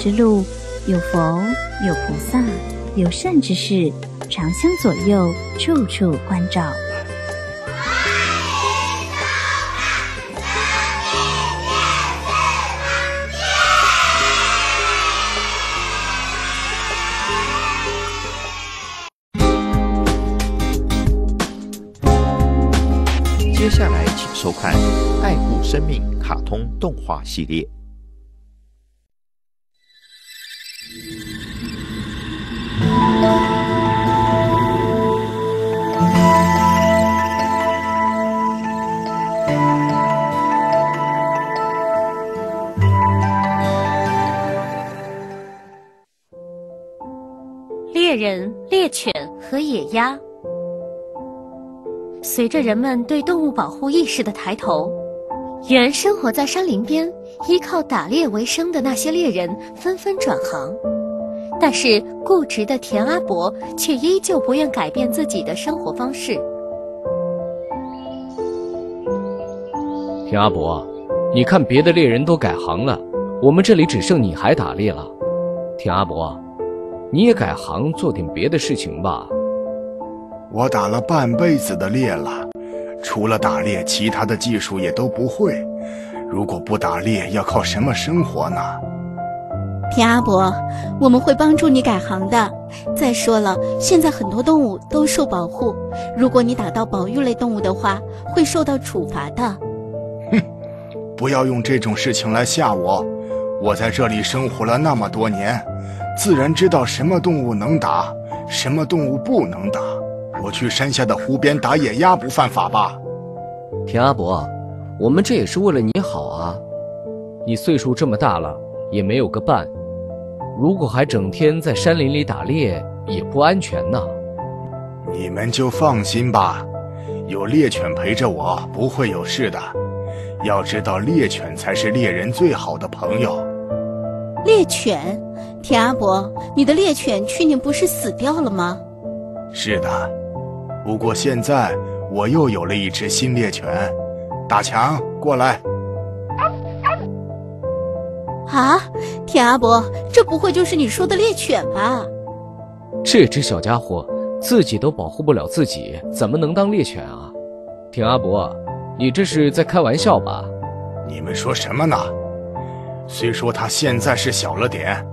之路，有佛，有菩萨，有善之士，常相左右，处处关照。接下来，请收看《爱护生命》卡通动画系列。猎人、猎犬和野鸭。随着人们对动物保护意识的抬头，原生活在山林边、依靠打猎为生的那些猎人纷纷转行，但是固执的田阿伯却依旧不愿改变自己的生活方式。田阿伯，你看别的猎人都改行了，我们这里只剩你还打猎了。田阿伯，你也改行做点别的事情吧。我打了半辈子的猎了，除了打猎，其他的技术也都不会。如果不打猎，要靠什么生活呢？田阿伯，我们会帮助你改行的。再说了，现在很多动物都受保护，如果你打到保育类动物的话，会受到处罚的。哼，不要用这种事情来吓我。我在这里生活了那么多年，自然知道什么动物能打，什么动物不能打。我去山下的湖边打野鸭不犯法吧？田阿伯，我们这也是为了你好啊！你岁数这么大了，也没有个伴，如果还整天在山林里打猎，也不安全呢。你们就放心吧，有猎犬陪着我，不会有事的。要知道，猎犬才是猎人最好的朋友。猎犬，田阿伯，你的猎犬去年不是死掉了吗？是的。不过现在我又有了一只新猎犬，大强，过来！啊，田阿伯，这不会就是你说的猎犬吧？这只小家伙自己都保护不了自己，怎么能当猎犬啊？田阿伯，你这是在开玩笑吧？你们说什么呢？虽说它现在是小了点，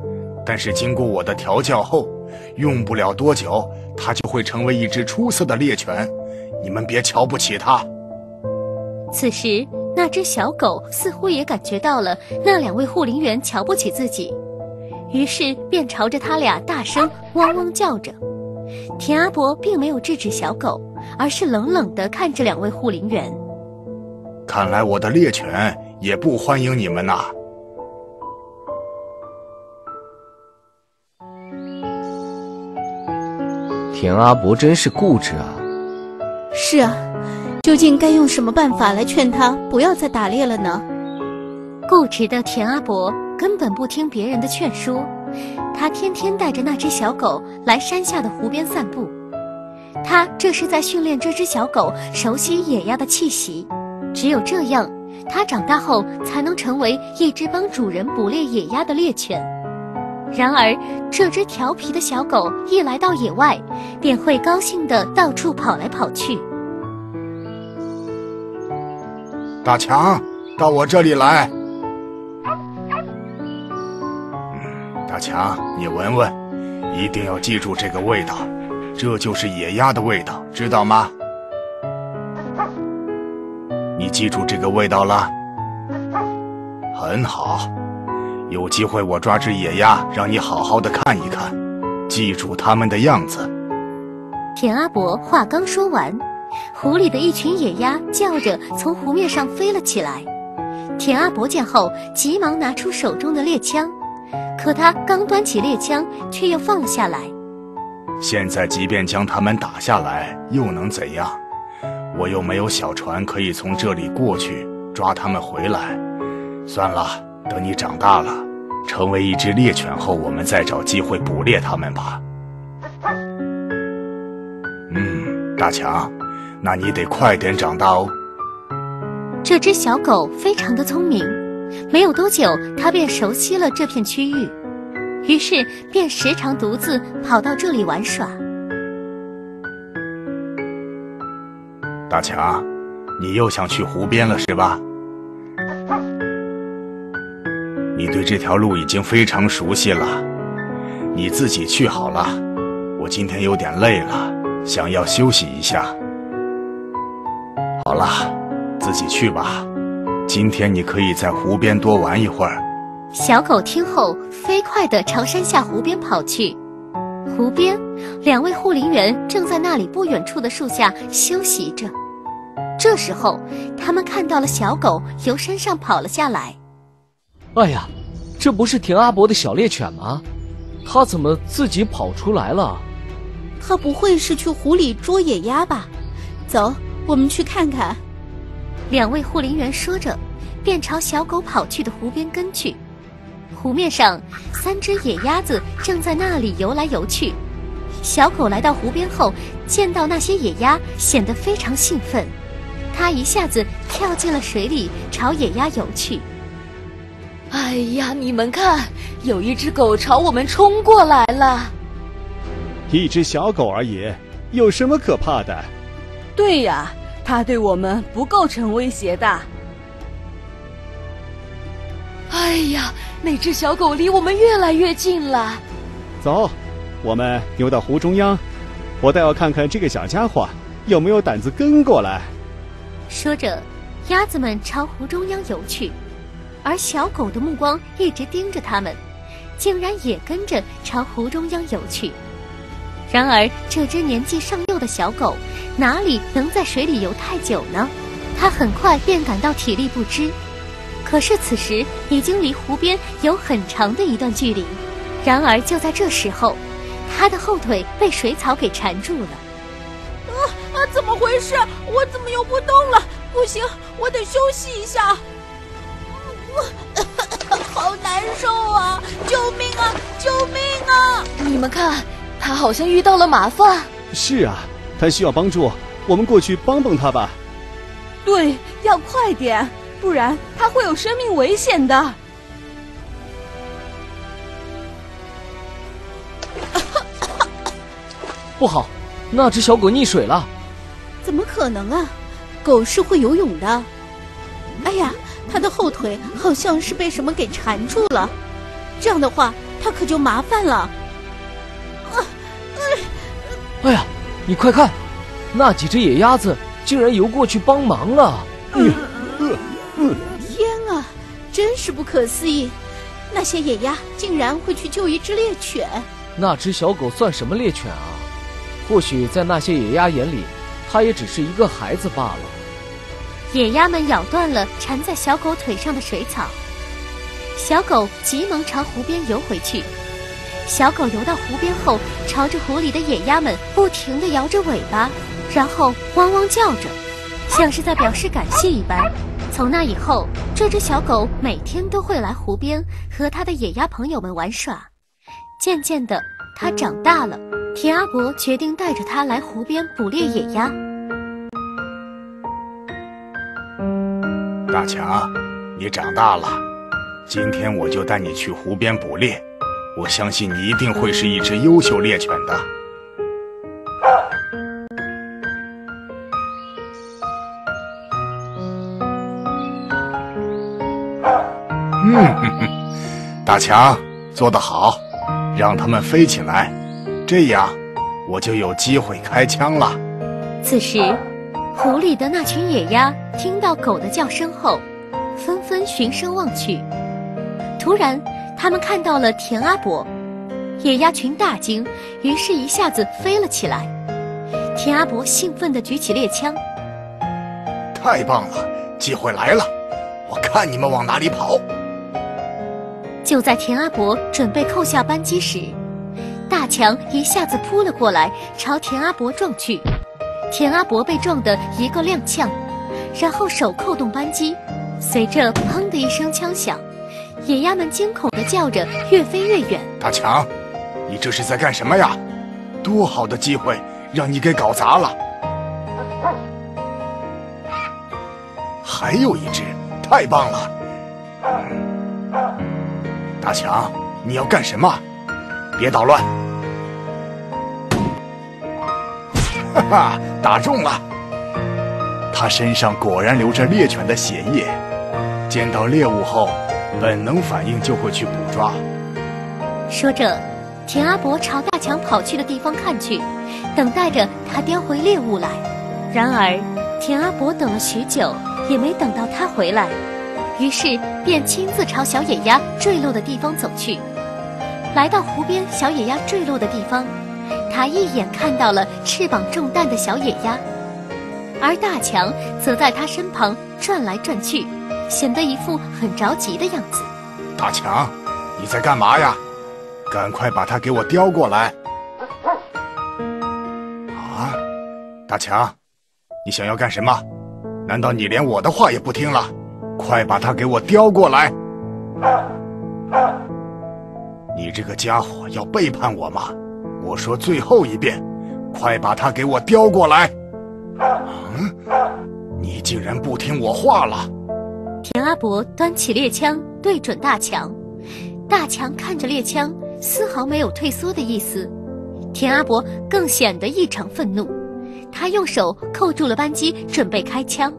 但是经过我的调教后，用不了多久。它就会成为一只出色的猎犬，你们别瞧不起它。此时，那只小狗似乎也感觉到了那两位护林员瞧不起自己，于是便朝着他俩大声汪汪叫着。田阿伯并没有制止小狗，而是冷冷地看着两位护林员。看来我的猎犬也不欢迎你们呐。田阿伯真是固执啊！是啊，究竟该用什么办法来劝他不要再打猎了呢？固执的田阿伯根本不听别人的劝说，他天天带着那只小狗来山下的湖边散步。他这是在训练这只小狗熟悉野鸭的气息，只有这样，它长大后才能成为一只帮主人捕猎野鸭的猎犬。然而，这只调皮的小狗一来到野外，便会高兴地到处跑来跑去。大强，到我这里来。大强，你闻闻，一定要记住这个味道，这就是野鸭的味道，知道吗？你记住这个味道了？很好。有机会我抓只野鸭，让你好好的看一看，记住它们的样子。田阿伯话刚说完，湖里的一群野鸭叫着从湖面上飞了起来。田阿伯见后，急忙拿出手中的猎枪，可他刚端起猎枪，却又放了下来。现在，即便将它们打下来，又能怎样？我又没有小船可以从这里过去抓它们回来。算了。等你长大了，成为一只猎犬后，我们再找机会捕猎它们吧。嗯，大强，那你得快点长大哦。这只小狗非常的聪明，没有多久，它便熟悉了这片区域。于是便时常独自跑到这里玩耍。大强，你又想去湖边了是吧？你对这条路已经非常熟悉了，你自己去好了。我今天有点累了，想要休息一下。好了，自己去吧。今天你可以在湖边多玩一会儿。小狗听后，飞快地朝山下湖边跑去。湖边，两位护林员正在那里不远处的树下休息着。这时候，他们看到了小狗由山上跑了下来。哎呀，这不是田阿伯的小猎犬吗？它怎么自己跑出来了？它不会是去湖里捉野鸭吧？走，我们去看看。两位护林员说着，便朝小狗跑去的湖边跟去。湖面上，三只野鸭子正在那里游来游去。小狗来到湖边后，见到那些野鸭，显得非常兴奋。它一下子跳进了水里，朝野鸭游去。哎呀，你们看，有一只狗朝我们冲过来了。一只小狗而已，有什么可怕的？对呀，它对我们不构成威胁的。哎呀，那只小狗离我们越来越近了。走，我们游到湖中央，我倒要看看这个小家伙有没有胆子跟过来。说着，鸭子们朝湖中央游去。而小狗的目光一直盯着它们，竟然也跟着朝湖中央游去。然而，这只年纪尚幼的小狗哪里能在水里游太久呢？他很快便感到体力不支。可是此时已经离湖边有很长的一段距离。然而就在这时候，他的后腿被水草给缠住了。啊啊！怎么回事？我怎么游不动了？不行，我得休息一下。好难受啊！救命啊！救命啊！你们看，他好像遇到了麻烦。是啊，他需要帮助，我们过去帮帮他吧。对，要快点，不然他会有生命危险的。不好，那只小狗溺水了。怎么可能啊？狗是会游泳的。哎呀！它的后腿好像是被什么给缠住了，这样的话它可就麻烦了。啊，哎呀，你快看，那几只野鸭子竟然游过去帮忙了！天啊，真是不可思议！那些野鸭竟然会去救一只猎犬。那只小狗算什么猎犬啊？或许在那些野鸭眼里，它也只是一个孩子罢了。野鸭们咬断了缠在小狗腿上的水草，小狗急忙朝湖边游回去。小狗游到湖边后，朝着湖里的野鸭们不停地摇着尾巴，然后汪汪叫着，像是在表示感谢一般。从那以后，这只小狗每天都会来湖边和它的野鸭朋友们玩耍。渐渐的，它长大了，田阿伯决定带着它来湖边捕猎野鸭。大强，你长大了，今天我就带你去湖边捕猎。我相信你一定会是一只优秀猎犬的。嗯，大强做得好，让他们飞起来，这样我就有机会开枪了。此时。湖里的那群野鸭听到狗的叫声后，纷纷循声望去。突然，他们看到了田阿伯，野鸭群大惊，于是一下子飞了起来。田阿伯兴奋地举起猎枪，太棒了，机会来了！我看你们往哪里跑！就在田阿伯准备扣下扳机时，大强一下子扑了过来，朝田阿伯撞去。田阿伯被撞得一个踉跄，然后手扣动扳机，随着“砰”的一声枪响，野鸭们惊恐地叫着，越飞越远。大强，你这是在干什么呀？多好的机会，让你给搞砸了！还有一只，太棒了！大强，你要干什么？别捣乱！哈哈，打中了！他身上果然流着猎犬的血液，见到猎物后，本能反应就会去捕抓。说着，田阿伯朝大强跑去的地方看去，等待着他叼回猎物来。然而，田阿伯等了许久，也没等到他回来，于是便亲自朝小野鸭坠落的地方走去。来到湖边小野鸭坠落的地方，他一眼看到了翅膀中弹的小野鸭，而大强则在他身旁转来转去，显得一副很着急的样子。大强，你在干嘛呀？赶快把它给我叼过来！啊，大强，你想要干什么？难道你连我的话也不听了？快把它给我叼过来！你这个家伙要背叛我吗？我说最后一遍，快把它给我叼过来！嗯，你竟然不听我话了！田阿伯端起猎枪对准大强，大强看着猎枪，丝毫没有退缩的意思。田阿伯更显得异常愤怒，他用手扣住了扳机，准备开枪。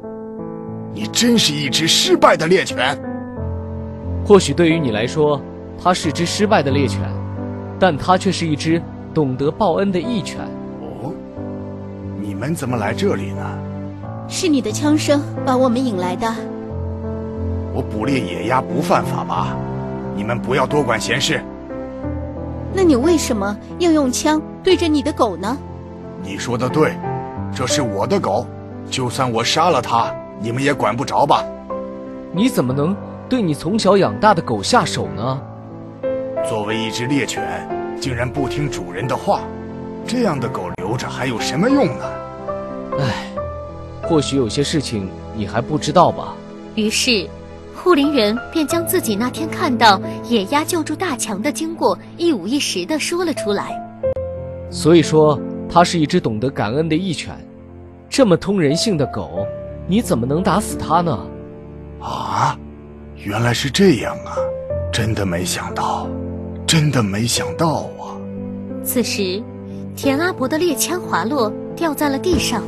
你真是一只失败的猎犬。或许对于你来说，它是只失败的猎犬，但它却是一只懂得报恩的义犬。哦，你们怎么来这里呢？是你的枪声把我们引来的。我捕猎野鸭不犯法吧？你们不要多管闲事。那你为什么要用枪对着你的狗呢？你说的对，这是我的狗，就算我杀了它，你们也管不着吧？你怎么能对你从小养大的狗下手呢？作为一只猎犬，竟然不听主人的话，这样的狗留着还有什么用呢？唉，或许有些事情你还不知道吧。于是，护林员便将自己那天看到野鸭救助大强的经过一五一十地说了出来。所以说，它是一只懂得感恩的义犬。这么通人性的狗，你怎么能打死它呢？啊，原来是这样啊！真的没想到。真的没想到啊！此时，田阿伯的猎枪滑落，掉在了地上。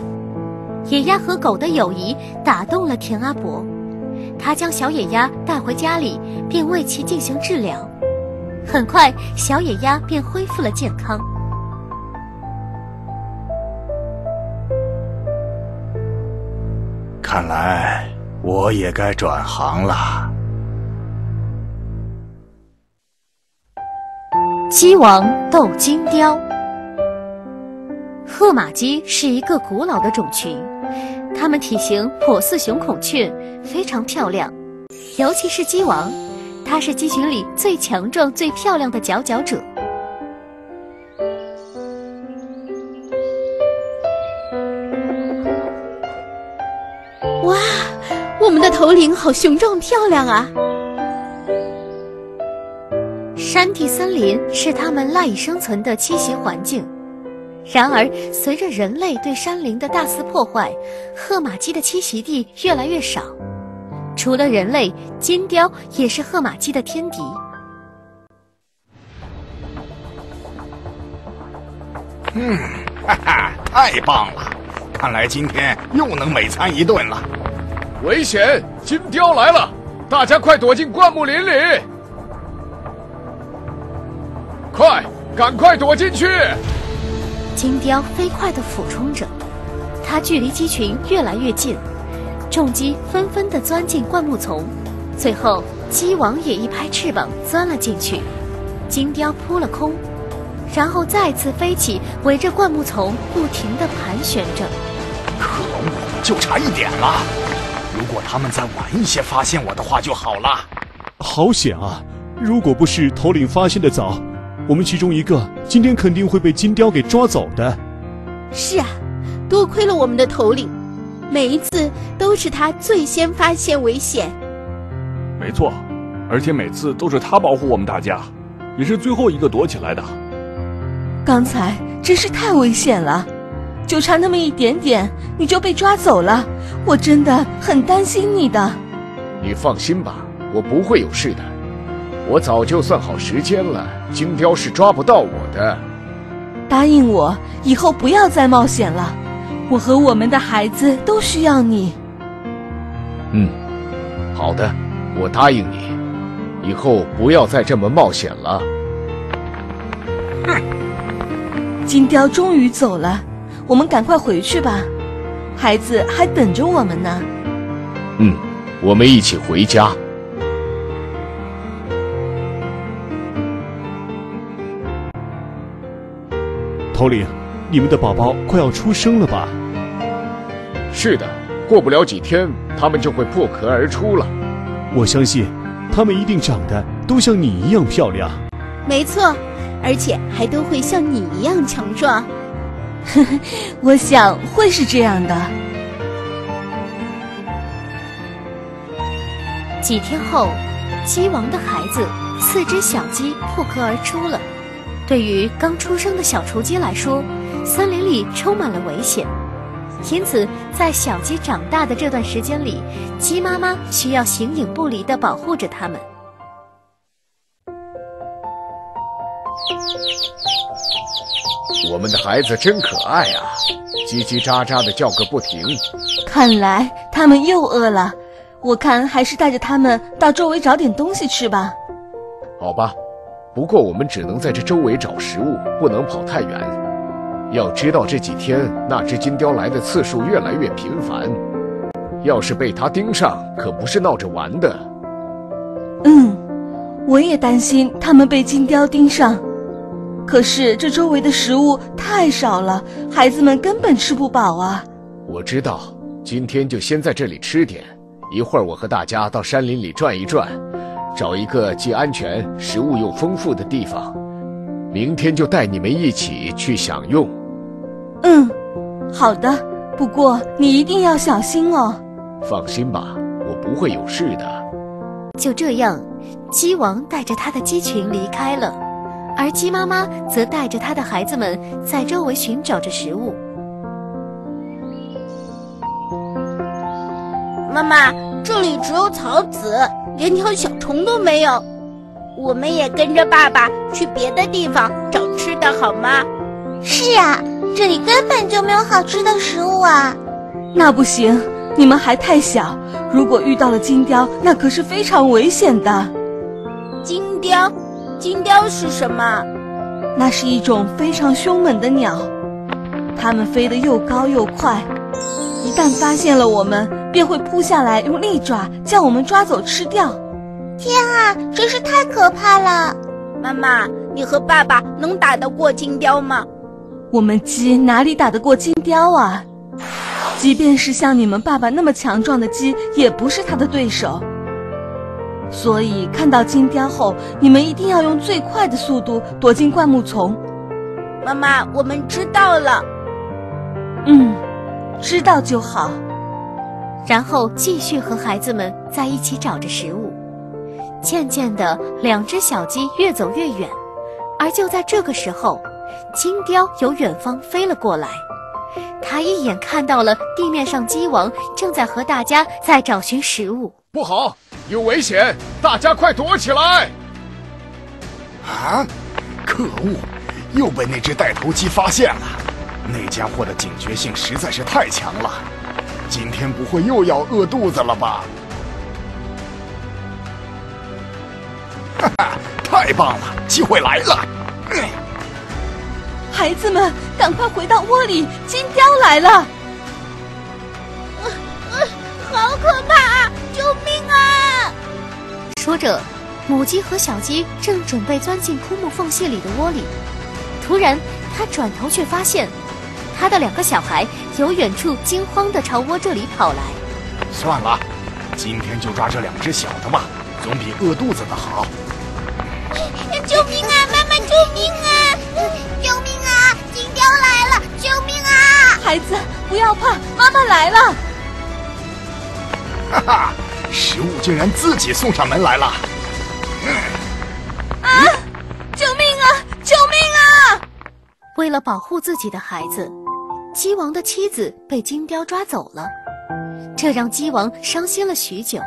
野鸭和狗的友谊打动了田阿伯，他将小野鸭带回家里，并为其进行治疗。很快，小野鸭便恢复了健康。看来我也该转行了。鸡王斗金雕。褐马鸡是一个古老的种群，它们体型颇似雄孔雀，非常漂亮。尤其是鸡王，它是鸡群里最强壮、最漂亮的佼佼者。哇，我们的头领好雄壮漂亮啊！山地森林是它们赖以生存的栖息环境，然而随着人类对山林的大肆破坏，褐马鸡的栖息地越来越少。除了人类，金雕也是褐马鸡的天敌。嗯，哈哈，太棒了！看来今天又能美餐一顿了。危险！金雕来了，大家快躲进灌木林里！快，赶快躲进去！金雕飞快地俯冲着，它距离鸡群越来越近，众鸡纷纷地钻进灌木丛，最后鸡王也一拍翅膀钻了进去。金雕扑了空，然后再次飞起，围着灌木丛不停地盘旋着。可恶就差一点了，如果他们再晚一些发现我的话就好了。好险啊！如果不是头领发现的早。我们其中一个今天肯定会被金雕给抓走的。是啊，多亏了我们的头领，每一次都是他最先发现危险。没错，而且每次都是他保护我们大家，也是最后一个躲起来的。刚才真是太危险了，就差那么一点点，你就被抓走了，我真的很担心你的。你放心吧，我不会有事的。我早就算好时间了，金雕是抓不到我的。答应我，以后不要再冒险了。我和我们的孩子都需要你。嗯，好的，我答应你，以后不要再这么冒险了。哼！金雕终于走了，我们赶快回去吧，孩子还等着我们呢。嗯，我们一起回家。头领，你们的宝宝快要出生了吧？是的，过不了几天，他们就会破壳而出了。我相信，他们一定长得都像你一样漂亮。没错，而且还都会像你一样强壮。呵呵，我想会是这样的。几天后，鸡王的孩子四只小鸡破壳而出了。对于刚出生的小雏鸡来说，森林里充满了危险，因此在小鸡长大的这段时间里，鸡妈妈需要形影不离地保护着它们。我们的孩子真可爱啊，叽叽喳喳的叫个不停。看来他们又饿了，我看还是带着他们到周围找点东西吃吧。好吧。不过我们只能在这周围找食物，不能跑太远。要知道这几天那只金雕来的次数越来越频繁，要是被它盯上，可不是闹着玩的。嗯，我也担心它们被金雕盯上。可是这周围的食物太少了，孩子们根本吃不饱啊。我知道，今天就先在这里吃点，一会儿我和大家到山林里转一转。找一个既安全、食物又丰富的地方，明天就带你们一起去享用。嗯，好的。不过你一定要小心哦。放心吧，我不会有事的。就这样，鸡王带着他的鸡群离开了，而鸡妈妈则带着他的孩子们在周围寻找着食物。妈妈，这里只有草籽。连条小虫都没有，我们也跟着爸爸去别的地方找吃的好吗？是啊，这里根本就没有好吃的食物啊！那不行，你们还太小，如果遇到了金雕，那可是非常危险的。金雕，金雕是什么？那是一种非常凶猛的鸟，它们飞得又高又快，一旦发现了我们。便会扑下来，用利爪将我们抓走吃掉。天啊，真是太可怕了！妈妈，你和爸爸能打得过金雕吗？我们鸡哪里打得过金雕啊？即便是像你们爸爸那么强壮的鸡，也不是他的对手。所以看到金雕后，你们一定要用最快的速度躲进灌木丛。妈妈，我们知道了。嗯，知道就好。然后继续和孩子们在一起找着食物。渐渐的，两只小鸡越走越远，而就在这个时候，金雕由远方飞了过来。他一眼看到了地面上鸡王正在和大家在找寻食物。不好，有危险！大家快躲起来！啊！可恶，又被那只带头鸡发现了。那家伙的警觉性实在是太强了。今天不会又要饿肚子了吧？哈哈，太棒了，机会来了！孩子们，赶快回到窝里，金雕来了！好可怕！救命啊！说着，母鸡和小鸡正准备钻进枯木缝隙里的窝里，突然，它转头却发现。他的两个小孩由远处惊慌地朝窝这里跑来。算了，今天就抓这两只小的吧，总比饿肚子的好。救命啊！妈妈，救命啊！救命啊！金雕来了！救命啊！孩子，不要怕，妈妈来了。哈哈，食物竟然自己送上门来了。啊！为了保护自己的孩子。鸡王的妻子被金雕抓走了，这让鸡王伤心了许久。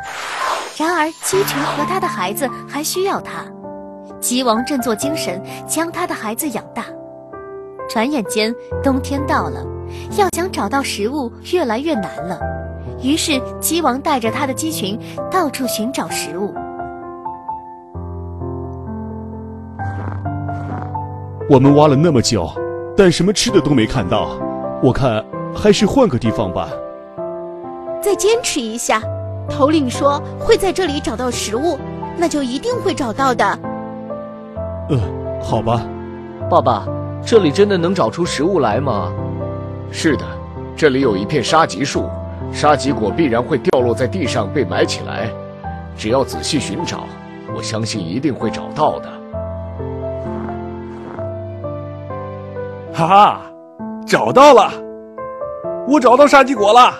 然而鸡群和他的孩子还需要他，鸡王振作精神，将他的孩子养大。转眼间，冬天到了，要想找到食物越来越难了。于是，鸡王带着他的鸡群到处寻找食物。我们挖了那么久，但什么吃的都没看到。我看还是换个地方吧。再坚持一下，头领说会在这里找到食物，那就一定会找到的。嗯，好吧。爸爸，这里真的能找出食物来吗？是的，这里有一片沙棘树，沙棘果必然会掉落在地上被埋起来。只要仔细寻找，我相信一定会找到的。哈哈，找到了！我找到沙棘果了。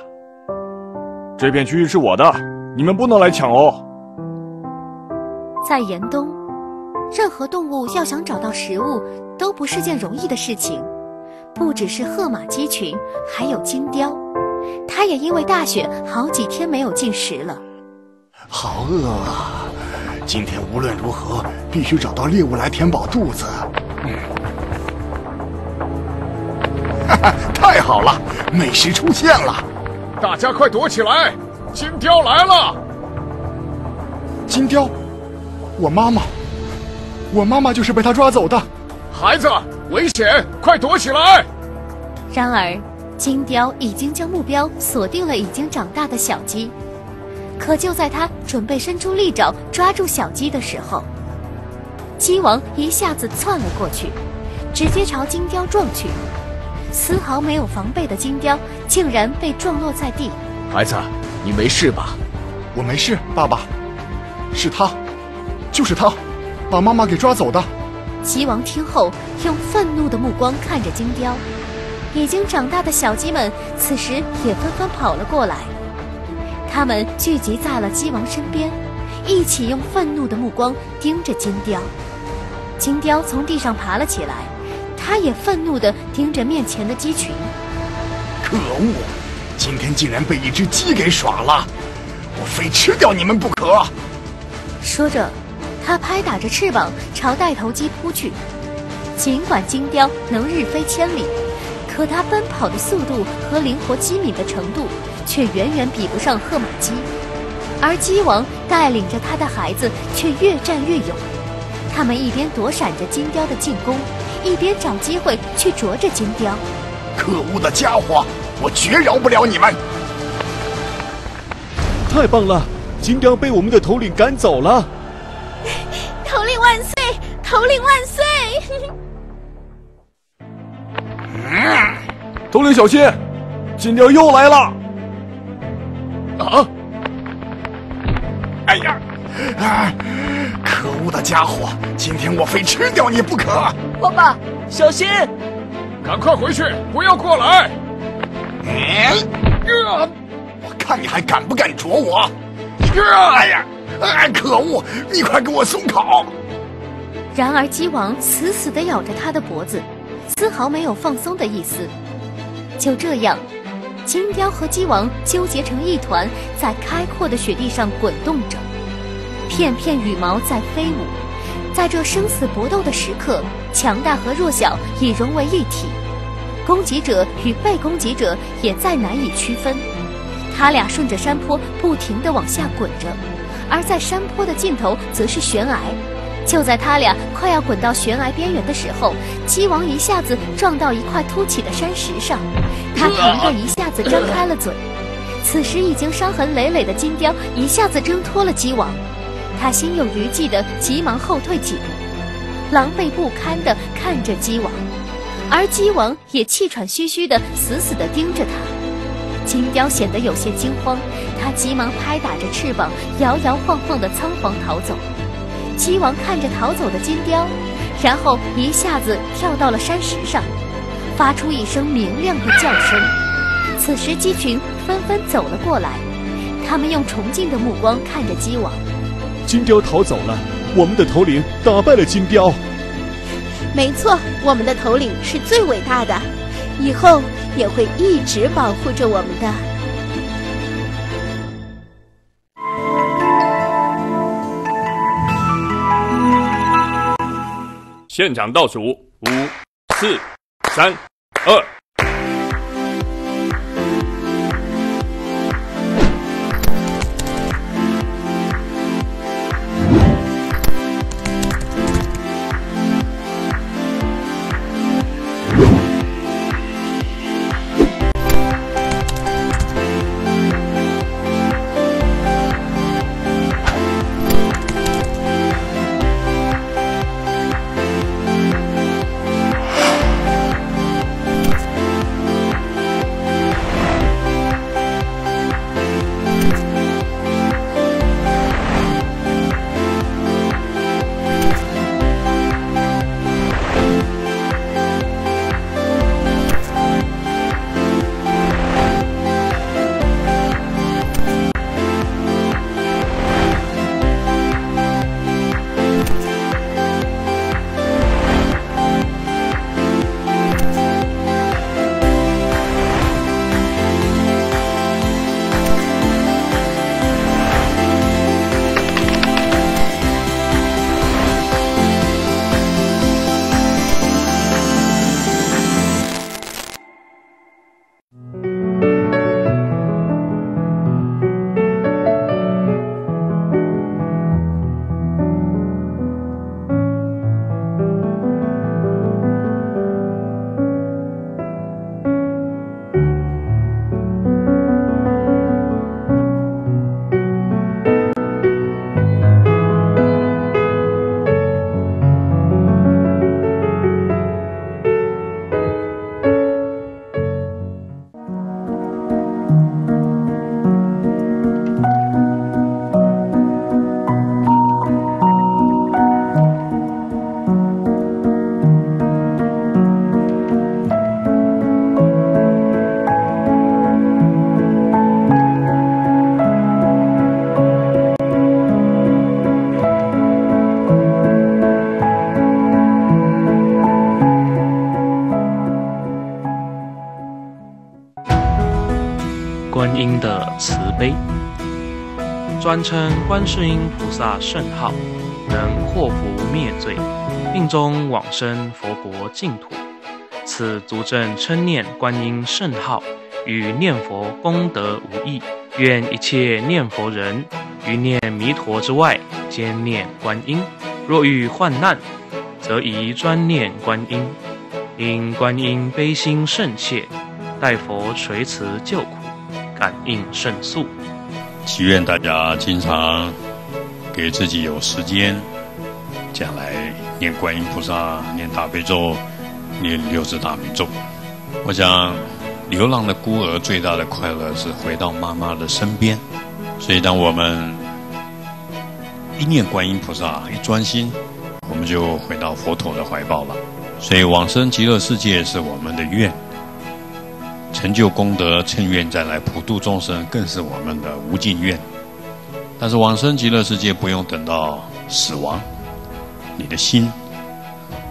这片区域是我的，你们不能来抢哦。在严冬，任何动物要想找到食物都不是件容易的事情，不只是褐马鸡群，还有金雕，它也因为大雪好几天没有进食了。好饿啊！今天无论如何必须找到猎物来填饱肚子。嗯。太好了，美食出现了！大家快躲起来，金雕来了！金雕，我妈妈，我妈妈就是被他抓走的。孩子，危险，快躲起来！然而，金雕已经将目标锁定了已经长大的小鸡。可就在他准备伸出利爪抓住小鸡的时候，鸡王一下子窜了过去，直接朝金雕撞去。丝毫没有防备的金雕竟然被撞落在地。孩子，你没事吧？我没事，爸爸。是他，就是他，把妈妈给抓走的。鸡王听后，用愤怒的目光看着金雕。已经长大的小鸡们此时也纷纷跑了过来，他们聚集在了鸡王身边，一起用愤怒的目光盯着金雕。金雕从地上爬了起来。他也愤怒地盯着面前的鸡群。可恶！今天竟然被一只鸡给耍了，我非吃掉你们不可！说着，他拍打着翅膀朝带头鸡扑去。尽管金雕能日飞千里，可它奔跑的速度和灵活机敏的程度却远远比不上褐马鸡。而鸡王带领着他的孩子却越战越勇，他们一边躲闪着金雕的进攻。一边找机会去啄着金雕，可恶的家伙，我绝饶不了你们！太棒了，金雕被我们的头领赶走了。头领万岁！头领万岁！嗯，头领小心，金雕又来了！啊！哎呀！啊！可恶的家伙，今天我非吃掉你不可！爸爸，小心！赶快回去，不要过来！嗯，我看你还敢不敢啄我！哎呀，哎，可恶！你快给我松口！然而鸡王死死地咬着他的脖子，丝毫没有放松的意思。就这样，金雕和鸡王纠结成一团，在开阔的雪地上滚动着。片片羽毛在飞舞，在这生死搏斗的时刻，强大和弱小已融为一体，攻击者与被攻击者也再难以区分。他俩顺着山坡不停地往下滚着，而在山坡的尽头则是悬崖。就在他俩快要滚到悬崖边缘的时候，鸡王一下子撞到一块凸起的山石上，他疼得一下子张开了嘴。此时已经伤痕累累的金雕一下子挣脱了鸡王。他心有余悸的急忙后退几步，狼狈不堪的看着鸡王，而鸡王也气喘吁吁的死死的盯着他。金雕显得有些惊慌，他急忙拍打着翅膀，摇摇晃晃的仓皇逃走。鸡王看着逃走的金雕，然后一下子跳到了山石上，发出一声明亮的叫声。此时鸡群纷纷走了过来，他们用崇敬的目光看着鸡王。金雕逃走了我们的头领打败了金雕。没错我们的头领是最伟大的以后也会一直保护着我们的。现场倒数五四三二。观音的慈悲，专称观世音菩萨圣号，能祸福灭罪，命中往生佛国净土。此足证称念观音圣号与念佛功德无异。愿一切念佛人于念弥陀之外，兼念观音。若遇患难，则宜专念观音，因观音悲心甚切，待佛垂慈救苦。感应甚速，祈愿大家经常给自己有时间，将来念观音菩萨、念大悲咒、念六字大明咒。我想，流浪的孤儿最大的快乐是回到妈妈的身边。所以，当我们一念观音菩萨，一专心，我们就回到佛陀的怀抱了。所以，往生极乐世界是我们的愿。成就功德，趁愿再来普度众生，更是我们的无尽愿。但是往生极乐世界不用等到死亡，你的心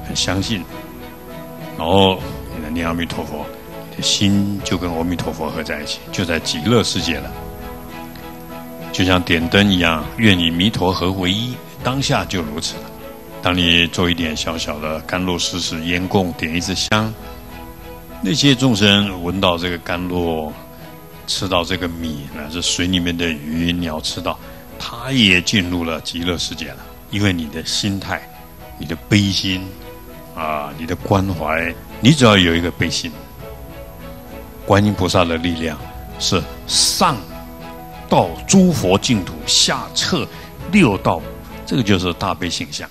很相信，然后你念阿弥陀佛，你的心就跟阿弥陀佛合在一起，就在极乐世界了。就像点灯一样，愿你弥陀合为一，当下就如此了。当你做一点小小的甘露施食烟供，点一支香。那些众生闻到这个甘露，吃到这个米，乃至水里面的鱼鸟吃到，他也进入了极乐世界了。因为你的心态，你的悲心，啊，你的关怀，你只要有一个悲心，观音菩萨的力量是上到诸佛净土，下测六道，这个就是大悲形象。